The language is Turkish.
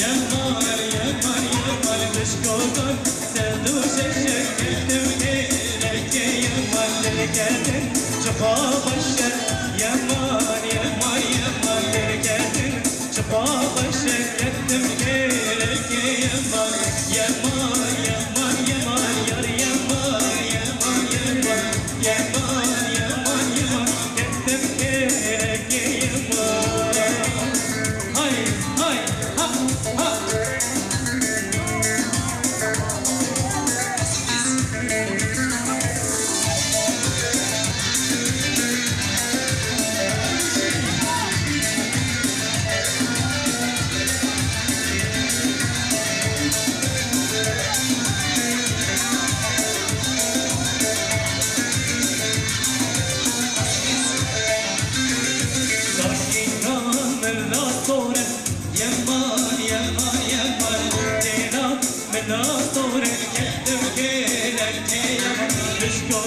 Yapar yapar yapar dış kodun Sen duşa şekkettim ki Rekke yapar